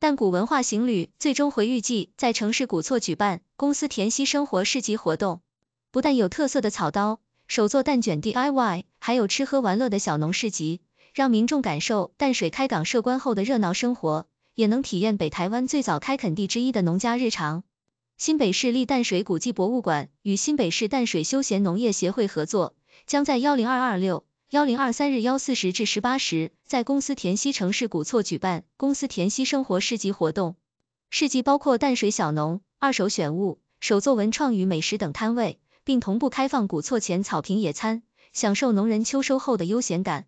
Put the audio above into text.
但古文化行旅最终回预计在城市古厝举办公司田溪生活市集活动，不但有特色的草刀、手做蛋卷 DIY，还有吃喝玩乐的小农市集，让民众感受淡水开港设关后的热闹生活，也能体验北台湾最早开垦地之一的农家日常。新北市立淡水古迹博物馆与新北市淡水休闲农业协会合作，将在幺零二二六。幺零二三日幺四时至十八时，在公司田溪城市古厝举办公司田溪生活市集活动。市集包括淡水小农、二手选物、手作文创与美食等摊位，并同步开放古厝前草坪野餐，享受农人秋收后的悠闲感。